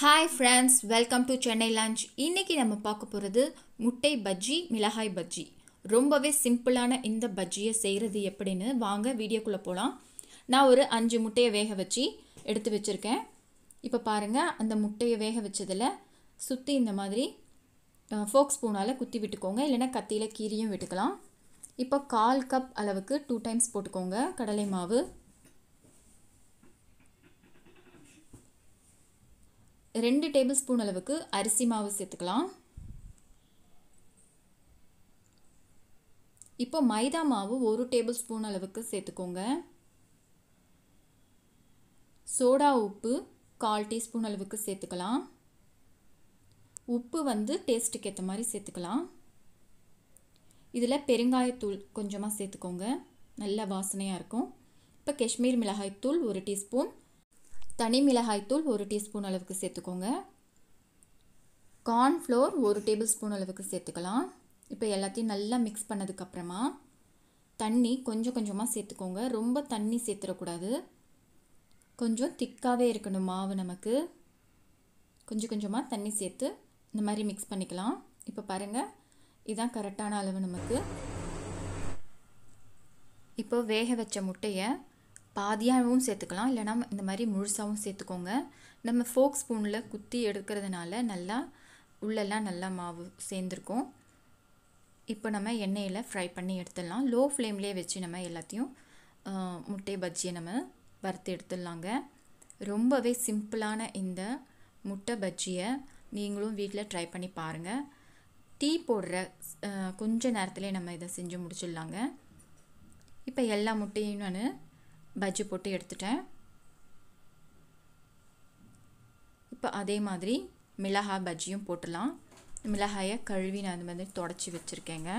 Hi friends welcome to Chennai lunch இன்றைக்கி நம்ம பார்க்க போகிறது முட்டை பஜ்ஜி மிளகாய் பஜ்ஜி. ரொம்பவே சிம்பிளான இந்த பஜ்ஜியை செய்கிறது எப்படின்னு வாங்க வீடியோக்குள்ளே போகலாம் நான் ஒரு அஞ்சு முட்டையை வேக வச்சு எடுத்து வச்சுருக்கேன். இப்போ பாருங்கள் அந்த முட்டையை வேக வச்சதில் சுற்றி இந்த மாதிரி ஃபோக் ஸ்பூனால் குத்தி விட்டுக்கோங்க. இல்லைன்னா கத்தியில் கீரியும் விட்டுக்கலாம். இப்போ கால் கப் அளவுக்கு டூ டைம்ஸ் போட்டுக்கோங்க. கடலை மாவு. ரெண்டு டேபிள் ஸ்பூன் அளவுக்கு அரிசி மாவு சேர்த்துக்கலாம். இப்போ மைதா மாவு ஒரு டேபிள் ஸ்பூன் அளவுக்கு சேர்த்துக்கோங்க. சோடா உப்பு கால் டீஸ்பூன் அளவுக்கு சேர்த்துக்கலாம். உப்பு வந்து டேஸ்ட்டுக்கு ஏற்ற மாதிரி சேர்த்துக்கலாம். இதில் பெருங்காயத்தூள் கொஞ்சமாக சேர்த்துக்கோங்க. நல்ல வாசனையாக இருக்கும். இப்போ காஷ்மீர் மிளகாய்த்தூள் ஒரு டீஸ்பூன். தனி மிளகாய்த்தூள் ஒரு டீஸ்பூன் அளவுக்கு சேர்த்துக்கோங்க. கார்ன்ஃப்ளோர் ஒரு டேபிள் ஸ்பூன் அளவுக்கு சேர்த்துக்கலாம். இப்போ எல்லாத்தையும் நல்லா மிக்ஸ் பண்ணதுக்கப்புறமா தண்ணி கொஞ்சம் கொஞ்சமாக சேர்த்துக்கோங்க. ரொம்ப தண்ணி சேர்த்துடக்கூடாது. கொஞ்சம் திக்காகவே இருக்கணும் மாவு நமக்கு. கொஞ்சம் கொஞ்சமாக தண்ணி சேர்த்து இந்த மாதிரி மிக்ஸ் பண்ணிக்கலாம். இப்போ பாருங்கள் இதுதான் கரெக்டான அளவு நமக்கு. இப்போ வேக வச்ச முட்டையை பாதியாகவும் சேர்த்துக்கலாம் இல்லைனா இந்த மாதிரி முழுசாகவும் சேர்த்துக்கோங்க. நம்ம ஃபோக் ஸ்பூனில் குத்தி எடுக்கிறதுனால நல்லா உள்ளெல்லாம் நல்லா மாவு சேர்ந்துருக்கும். இப்போ நம்ம எண்ணெயில் ஃப்ரை பண்ணி எடுத்துடலாம். லோ ஃப்ளேம்லேயே வச்சு நம்ம எல்லாத்தையும் முட்டை பஜ்ஜியை நம்ம வறுத்து எடுத்துடலாங்க. ரொம்பவே சிம்பிளான இந்த முட்டை பஜ்ஜியை நீங்களும் வீட்டில் ட்ரை பண்ணி பாருங்கள் டீ போடுற கொஞ்ச நேரத்துலேயே நம்ம இதை செஞ்சு முடிச்சிடலாங்க. இப்போ எல்லா முட்டையும் நான் பஜ்ஜி போட்டு எடுத்துட்டேன். இப்போ அதே மாதிரி மிளகாய் பஜ்ஜியும் போட்டுடலாம் மிளகாயை கழுவி நான் அந்த மாதிரி தொடச்சி வச்சுருக்கேங்க.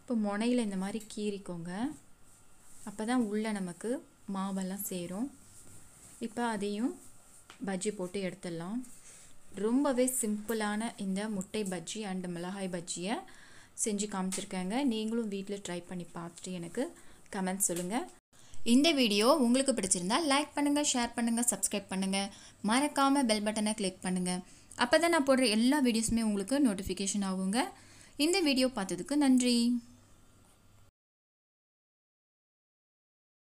இப்போ முனையில் இந்த மாதிரி கீறிக்கோங்க. அப்போ தான் உள்ளே நமக்கு மாவெல்லாம் சேரும். இப்போ அதையும் பஜ்ஜி போட்டு எடுத்துடலாம். ரொம்பவே சிம்பிளான இந்த முட்டை பஜ்ஜி அண்டு மிளகாய் பஜ்ஜியை செஞ்சு காமிச்சிருக்கேங்க. நீங்களும் வீட்டில் ட்ரை பண்ணி பார்த்துட்டு எனக்கு கமெண்ட் சொல்லுங்கள் இந்த வீடியோ உங்களுக்கு பிடிச்சிருந்தா லைக் பண்ணுங்கள் ஷேர் பண்ணுங்கள் சப்ஸ்கிரைப் பண்ணுங்கள் மறக்காமல் பெல் பட்டனை கிளிக் பண்ணுங்கள் அப்போ தான் நான் போடுற எல்லா வீடியோஸுமே உங்களுக்கு நோட்டிஃபிகேஷன் ஆகுங்க. இந்த வீடியோ பார்த்ததுக்கு நன்றி.